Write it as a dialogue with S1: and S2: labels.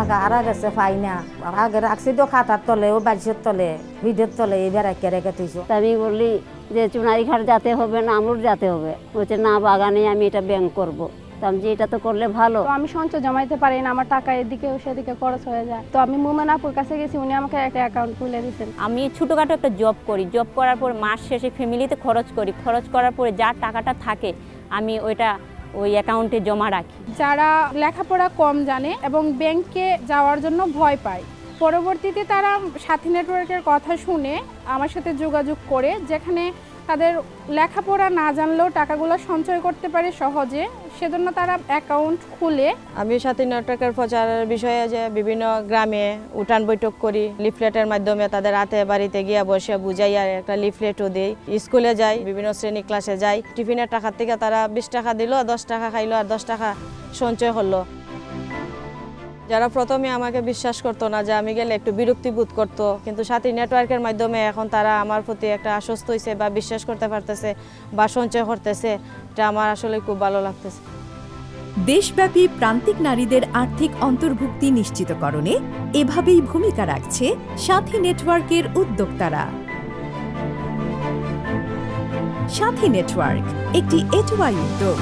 S1: টাকা হারা গেছে পাই না। আর আগে রাখছি তো খাতার তলে ও বাড়ির তলে ভিডিওর তলে এবার একে রেখে তুইছো
S2: আমি বললি যে চুনারি ঘাট যেতে হবে না আমরুর যেতে হবে? বলছে না বাগানে আমি এটা ব্যাংক করব। আমি যে এটা তো করলে ভালো।
S3: আমি সঞ্চয় জমাইতে পারি না আমার টাকা এদিকে সেদিকে খরচ হয়ে যায়। তো আমি মোমেন আপুর কাছে গেছি উনি আমাকে একটা অ্যাকাউন্ট খুলে দিয়েছেন
S4: আমি ছোটোখাটো একটা জব করি। জব করার পর মাস শেষে ফ্যামিলিতে খরচ করি। খরচ করার পরে যা টাকাটা থাকে আমি ওইটা ওই অ্যাকাউন্টে জমা রাখি।
S5: যারা লেখাপড়া কম জানে এবং ব্যাংকে যাওয়ার জন্য ভয় পায়, পরবর্তীতে তারা সাথী নেটওয়ার্কের কথা শুনে আমার সাথে যোগাযোগ করে, যেখানে তাদের লেখাপড়া না জানলেও টাকাগুলো সঞ্চয় করতে পারে সহজে, সেজন্য তারা অ্যাকাউন্ট খুলে।
S6: আমি সাথী নেটওয়ার্কের প্রচারের বিষয়ে যে বিভিন্ন গ্রামে উঠান বৈঠক করি, লিফলেটের মাধ্যমে তাদের হাতে বাড়িতে গিয়ে বসে বুঝাই আর একটা লিফলেটও দিই। স্কুলে যাই, বিভিন্ন শ্রেণি ক্লাসে যাই, টিফিনের টাকার থেকে তারা বিশ টাকা দিল, দশ টাকা খাইলো আর দশ টাকা সঞ্চয় হলো। যারা প্রথমে আমাকে বিশ্বাস করতো না যে আমি গেলে একটু বিরক্তি বোধ করতো, কিন্তু সাথী নেটওয়ার্কের মাধ্যমে এখন তারা আমার প্রতি একটা আশ্বস্ত হয়েছে বা বিশ্বাস করতে পারতেছে বা সঞ্চয় করতেছে, এটা আমার আসলে খুব ভালো লাগতেছে।
S7: দেশব্যাপী প্রান্তিক নারীদের আর্থিক অন্তর্ভুক্তি নিশ্চিতকরণে এভাবেই ভূমিকা রাখছে সাথী নেটওয়ার্কের উদ্যোক্তারা। সাথী নেটওয়ার্ক একটি এটুআই উদ্যোগ।